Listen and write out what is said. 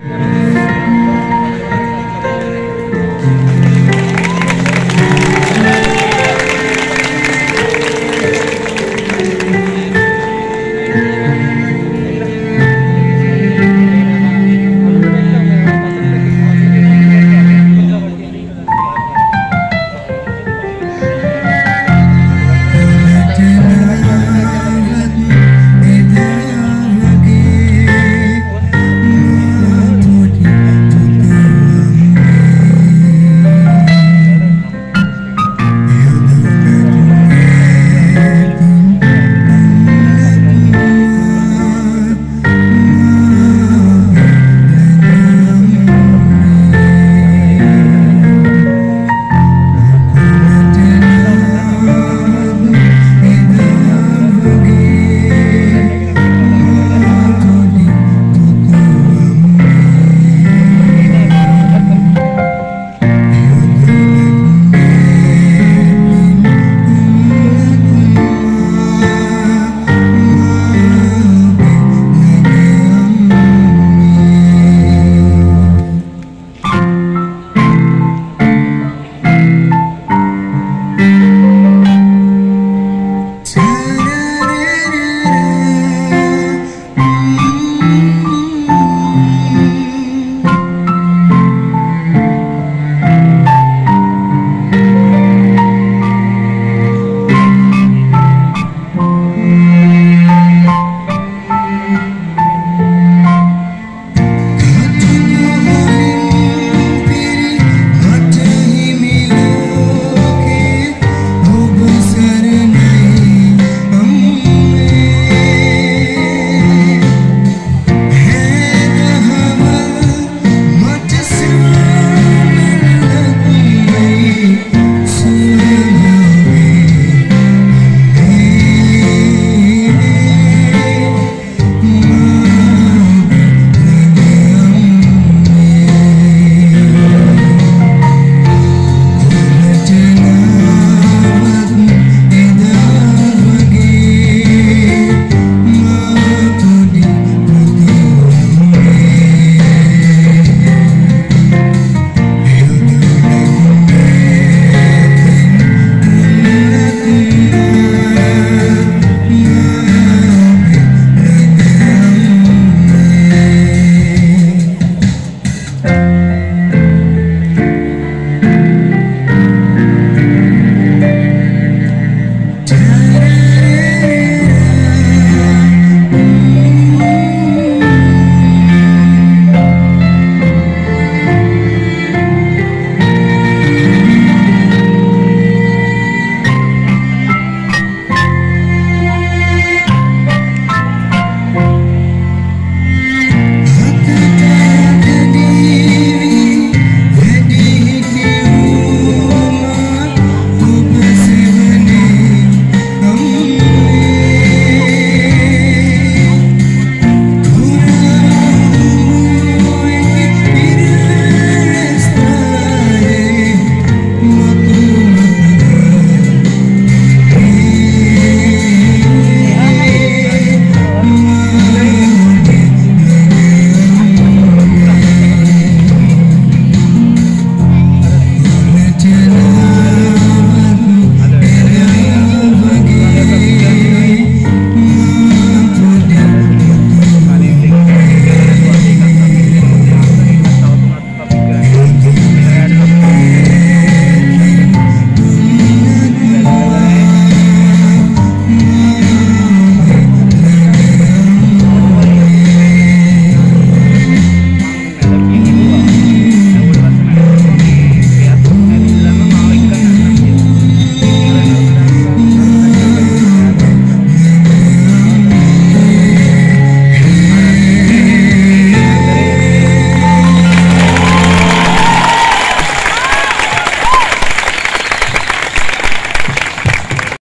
Yeah.